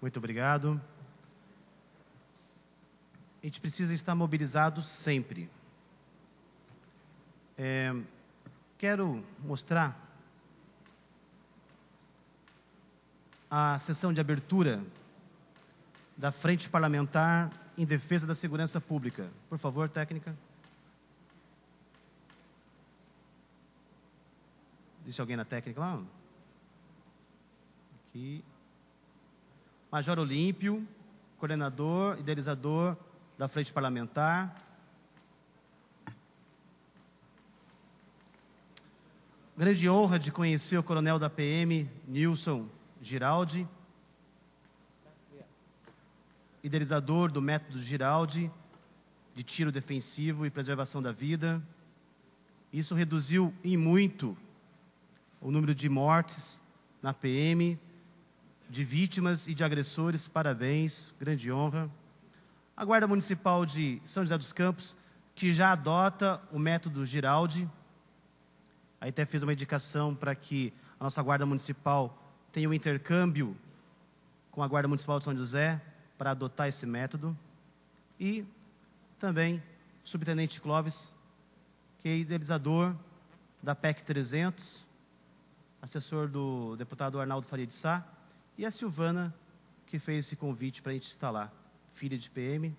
Muito obrigado. A gente precisa estar mobilizado sempre. É, quero mostrar a sessão de abertura da Frente Parlamentar em Defesa da Segurança Pública. Por favor, técnica. Existe alguém na técnica lá? Aqui. Major Olímpio, coordenador, idealizador da Frente Parlamentar. Grande honra de conhecer o coronel da PM, Nilson Giraldi, idealizador do método Giraldi de tiro defensivo e preservação da vida. Isso reduziu em muito o número de mortes na PM, de vítimas e de agressores. Parabéns, grande honra. A Guarda Municipal de São José dos Campos, que já adota o método Giraldi. Aí até fez uma indicação para que a nossa Guarda Municipal tenha um intercâmbio com a Guarda Municipal de São José para adotar esse método. E também o subtenente Clóvis, que é idealizador da PEC 300, assessor do deputado Arnaldo Faria de Sá, e a Silvana, que fez esse convite para a gente estar lá, filha de PM.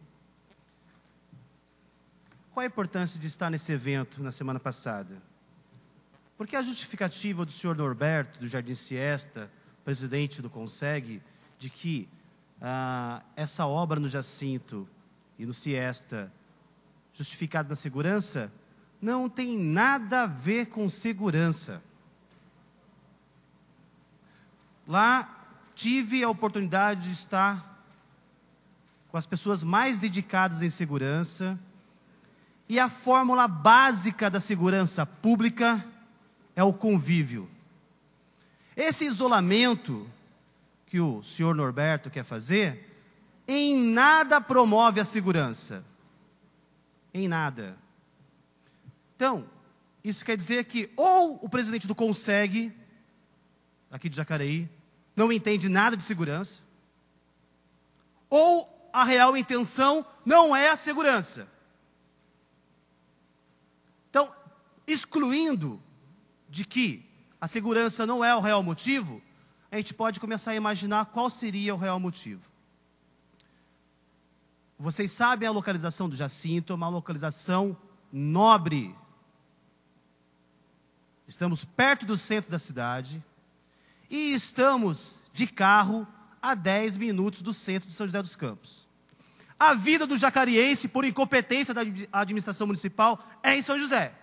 Qual a importância de estar nesse evento na semana passada? Porque a justificativa do senhor Norberto, do Jardim Siesta, presidente do CONSEG, de que ah, essa obra no Jacinto e no Siesta, justificada na segurança, não tem nada a ver com segurança. Lá tive a oportunidade de estar com as pessoas mais dedicadas em segurança, e a fórmula básica da segurança pública é o convívio. Esse isolamento que o senhor Norberto quer fazer, em nada promove a segurança. Em nada. Então, isso quer dizer que ou o presidente do Consegue, aqui de Jacareí, não entende nada de segurança, ou a real intenção não é a segurança. Então, excluindo de que a segurança não é o real motivo, a gente pode começar a imaginar qual seria o real motivo. Vocês sabem a localização do Jacinto, é uma localização nobre. Estamos perto do centro da cidade e estamos de carro a 10 minutos do centro de São José dos Campos. A vida do jacariense, por incompetência da administração municipal, é em São José.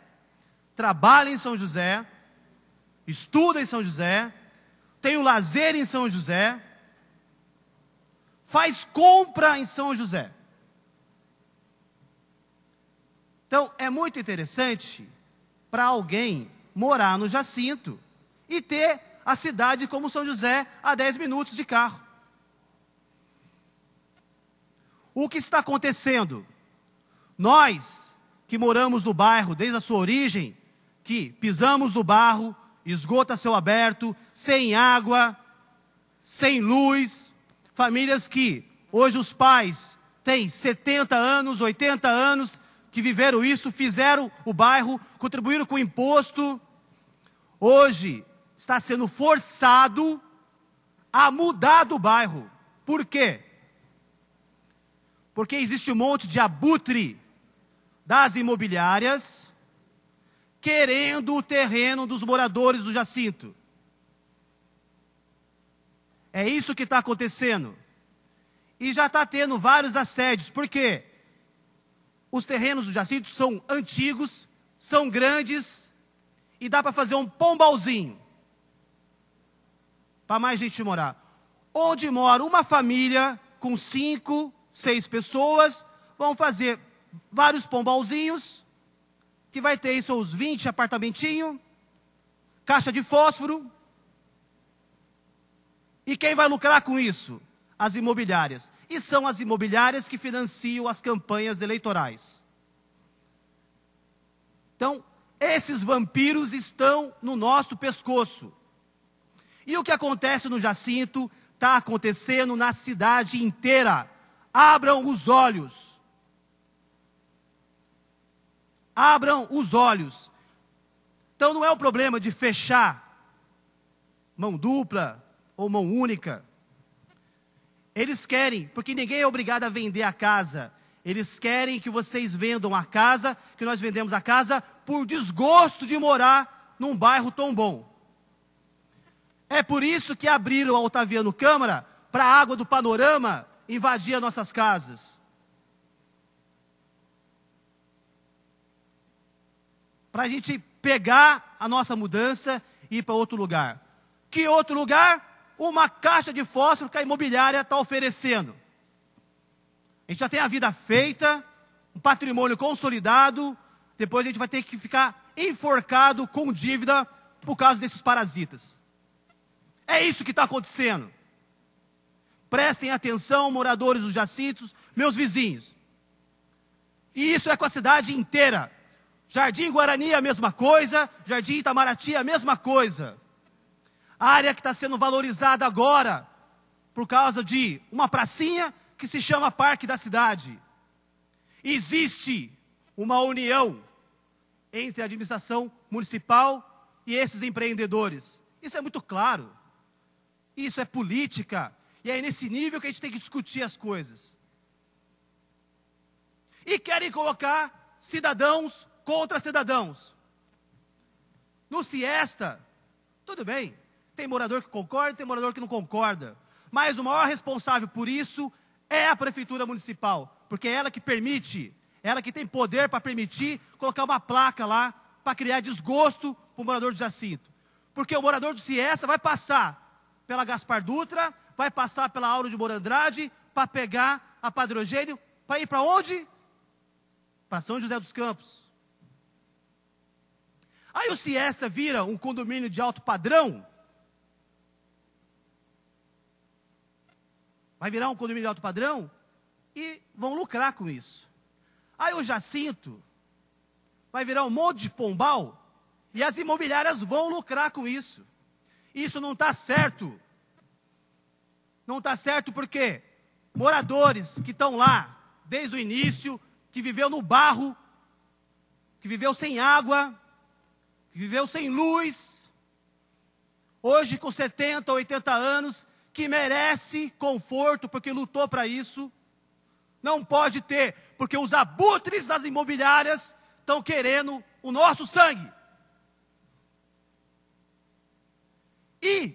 Trabalha em São José, estuda em São José, tem o lazer em São José, faz compra em São José. Então, é muito interessante para alguém morar no Jacinto e ter a cidade como São José a 10 minutos de carro. O que está acontecendo? Nós que moramos no bairro desde a sua origem, que pisamos no barro, esgoto a céu aberto, sem água, sem luz, famílias que hoje os pais têm 70 anos, 80 anos, que viveram isso, fizeram o bairro, contribuíram com o imposto. Hoje está sendo forçado a mudar do bairro. Por quê? Porque existe um monte de abutre das imobiliárias querendo o terreno dos moradores do Jacinto. É isso que está acontecendo. E já está tendo vários assédios, porque os terrenos do Jacinto são antigos, são grandes, e dá para fazer um pombalzinho para mais gente morar. Onde mora uma família com cinco, seis pessoas, vão fazer vários pombalzinhos que vai ter isso seus 20 apartamentinhos, caixa de fósforo. E quem vai lucrar com isso? As imobiliárias. E são as imobiliárias que financiam as campanhas eleitorais. Então, esses vampiros estão no nosso pescoço. E o que acontece no Jacinto está acontecendo na cidade inteira. Abram os olhos. Abram os olhos. Então não é o problema de fechar mão dupla ou mão única. Eles querem, porque ninguém é obrigado a vender a casa. Eles querem que vocês vendam a casa, que nós vendemos a casa, por desgosto de morar num bairro tão bom. É por isso que abriram a Otaviano Câmara para a água do panorama invadir nossas casas. Para a gente pegar a nossa mudança e ir para outro lugar. Que outro lugar? Uma caixa de fósforo que a imobiliária está oferecendo. A gente já tem a vida feita, um patrimônio consolidado, depois a gente vai ter que ficar enforcado com dívida por causa desses parasitas. É isso que está acontecendo. Prestem atenção, moradores dos jacintos, meus vizinhos. E isso é com a cidade inteira. Jardim Guarani é a mesma coisa, Jardim Itamaraty é a mesma coisa. A área que está sendo valorizada agora, por causa de uma pracinha que se chama Parque da Cidade. Existe uma união entre a administração municipal e esses empreendedores. Isso é muito claro. Isso é política. E é nesse nível que a gente tem que discutir as coisas. E querem colocar cidadãos contra cidadãos. No Siesta, tudo bem. Tem morador que concorda, tem morador que não concorda. Mas o maior responsável por isso é a prefeitura municipal, porque é ela que permite, ela que tem poder para permitir colocar uma placa lá para criar desgosto para o morador de Jacinto. Porque o morador do Ciesta vai passar pela Gaspar Dutra, vai passar pela Auro de Morandrade para pegar a Padrogênio, para ir para onde? Para São José dos Campos. Aí o Siesta vira um condomínio de alto padrão. Vai virar um condomínio de alto padrão e vão lucrar com isso. Aí o Jacinto vai virar um monte de pombal e as imobiliárias vão lucrar com isso. Isso não está certo. Não está certo porque moradores que estão lá desde o início, que viveu no barro, que viveu sem água, que viveu sem luz, hoje com 70, 80 anos, que merece conforto porque lutou para isso, não pode ter, porque os abutres das imobiliárias estão querendo o nosso sangue. E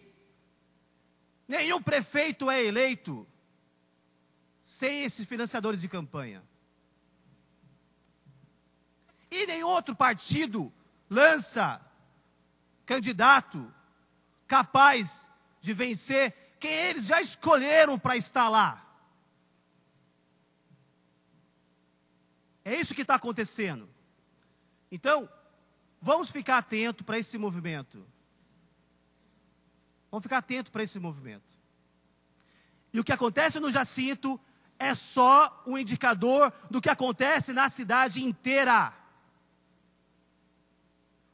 nenhum prefeito é eleito sem esses financiadores de campanha. E nenhum outro partido lança candidato capaz de vencer quem eles já escolheram para estar lá. É isso que está acontecendo. Então, vamos ficar atento para esse movimento. Vamos ficar atento para esse movimento. E o que acontece no Jacinto é só um indicador do que acontece na cidade inteira.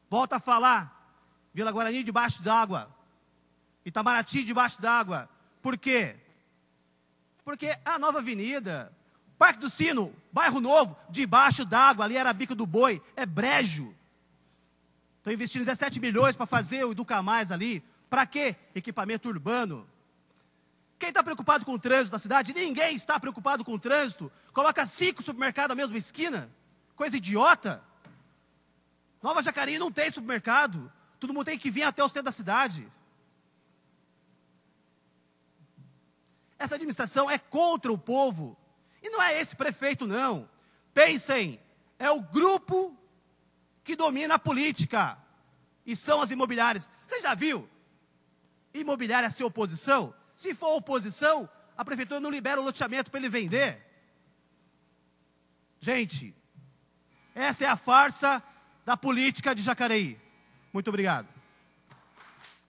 Volta a falar. Vila Guarani debaixo d'água. Itamaraty debaixo d'água. Por quê? Porque a nova avenida, Parque do Sino, bairro novo, debaixo d'água, ali era bico do boi, é brejo. Estão investindo 17 milhões para fazer o Educa Mais ali. Para quê? Equipamento urbano. Quem está preocupado com o trânsito da cidade? Ninguém está preocupado com o trânsito. Coloca cinco supermercados na mesma esquina. Coisa idiota. Nova Jacareí não tem supermercado. Todo mundo tem que vir até o centro da cidade. Essa administração é contra o povo. E não é esse prefeito, não. Pensem, é o grupo que domina a política. E são as imobiliárias. Você já viu imobiliária ser oposição? Se for oposição, a prefeitura não libera o loteamento para ele vender. Gente, essa é a farsa da política de Jacareí. Muito obrigado.